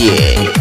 Yeah.